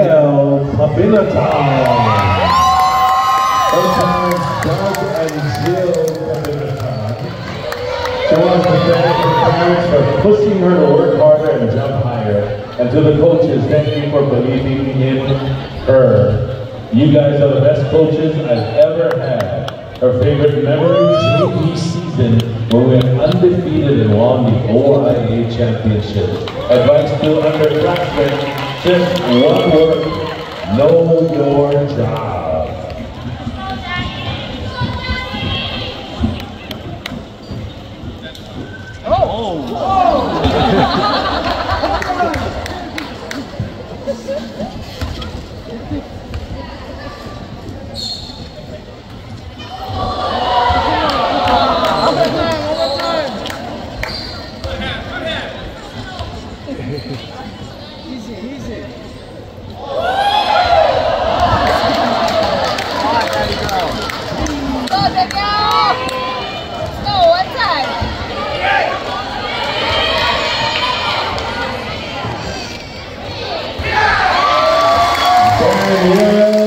El Cabinatan. Sometimes Doug and Jill Cabinatan. She wants to thank her parents for pushing her to work harder and jump higher. And to the coaches, thank you for believing in her. You guys are the best coaches I've ever had. Her favorite memory, JV season, where we were undefeated and won the OIA championship. Advice to underclassmen, just one word, know your job. Go, Hallelujah.